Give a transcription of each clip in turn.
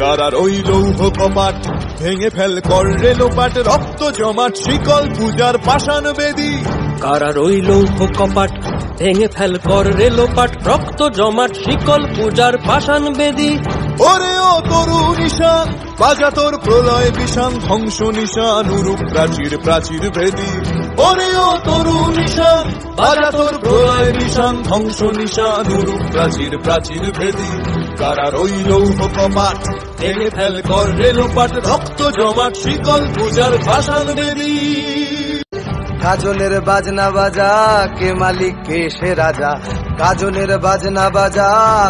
কারার ওই লৌহ কপাট ভেঙে ফেল কর রেলোপাট রক্ত জমাট শিকল পূজার পাষাণ বেদী। কারা রইল কপাট ভেঙে ফেল কর রেলোপাট রক্ত জমাট শিকল পূজার পাষাণ বেদী। ওরে ও তরু নিশান বাজা তোর প্রলয় বিষান ধ্বংস নিশান উরুপ প্রাচীর প্রাচীর ভেদি ওরে ও তরু নিশান বাজা তোর প্রলয় নিশান ধ্বংস নিশান উরুপ প্রাচীর প্রাচীর ভেদি। কারা রইল কপাট ভেঙে ফেল কর রেলপাট রক্ত জমাট, শিকল পূজার ভাষণ বেদী। কাজলের বাজনা বাজা, কে মালিক, কে সে রাজা? কাজলের বাজনা বাজা,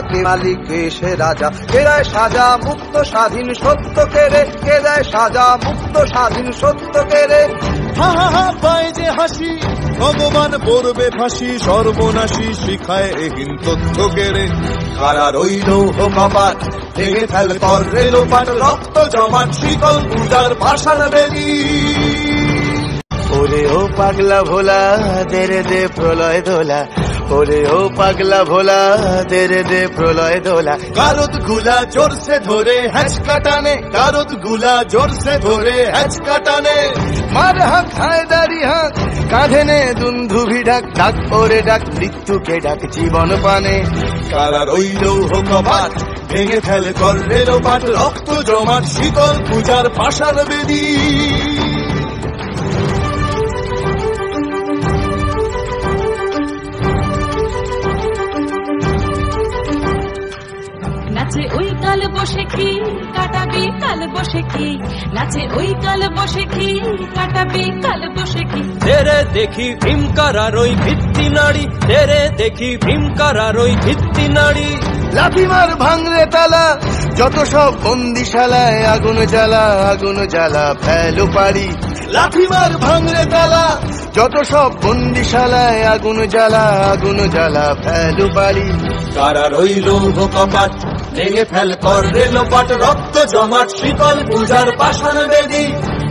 কে মালিক, কে সে রাজা? কে দেয় সাজা মুক্ত স্বাধীন সত্য কেড়ে কে দেয় সাজা মুক্ত স্বাধীন সত্য কেড়ে হা হা হা পায় যে হাসি, ভগবান পড়বে ফাঁসি, সর্বনাশী শিখায় এহীন তথ্য কে কেড়ে কারা রইল কপাট ভেঙে ফেল কর রক্ত জমাট শীতল পূজার ভাষার বেদি। ওরে ও পাগলা ভোলা, দেরে দে প্রলয় দোলা ওরে ও পাগলা ভোলা, দেরে দে প্রলয় দোলা কারতগুলা জোরসে ধরে হ্যাচ কাটানে কারতগুলা জোরসে ধরে হ্যাচ কাটানে। মার হাক হায়দারি হাক কাঁধে নে দুন্ধুভি ডাক ডাক ওরে ডাক, মৃত্যুকে ডাক জীবন পানে। কারা রইল কপাট ভেঙে ফেলে কর রেলোপাট রক্ত জমাট, শীতল পূজার ভাষার বেদী। কাল বসে কি কাটাবি? কাল বসে কি? নাচে ওই কাল বসে কি কাটাবি? কাল বসে কি? তেরে দেখি ভীমকারার ওই ভিত্তি নাড়ি। তেরে দেখি ভীমকারার ওই ভিত্তি নাড়ি। লাফিমার ভাঙরে তালা যত সব বন্দিশালায় আগুন জ্বালা আগুন জ্বালা ফেলো পারি লাফিমার ভাঙরে তালা যত সব বন্দিশালায় আগুন জ্বালা আগুন জ্বালা, ফেলো পারি কারা রইল কপাট, ভেঙে ফেল কর রেলোপাট রক্ত জমাট, শীতল পূজার পাষাণ বেদি।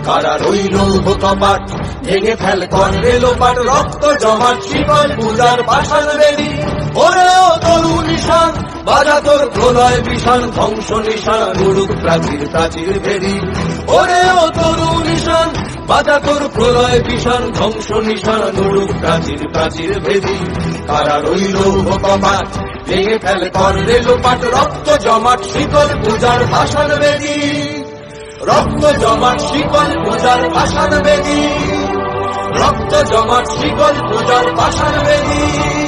কারা রইল কপাট, ভেঙে ফেল কর রেলোপাট রক্ত জমাট, শীতল পূজার পাষাণ বেদি। ওরে ও তরু নিশান, বাজা তোর প্রলয় বিষাণ ধ্বংস নিশান, উড়ুক প্রাচীর প্রাচীর ভেদি ওরে ও তরু নিশান বাজা তোর প্রলয় বিষাণ ধ্বংস নিশান উড়ুক প্রাচীর প্রাচীর ভেদি। কারা রইল কপাট ভেঙে ফেল কর রেলোপাট রক্ত জমাট শিকল পূজার ভাষণ বেদি। রক্ত জমাট শিকল পূজার ভাষণ বেদি। রক্ত জমাট শিকল পূজার ভাষণ বেদি।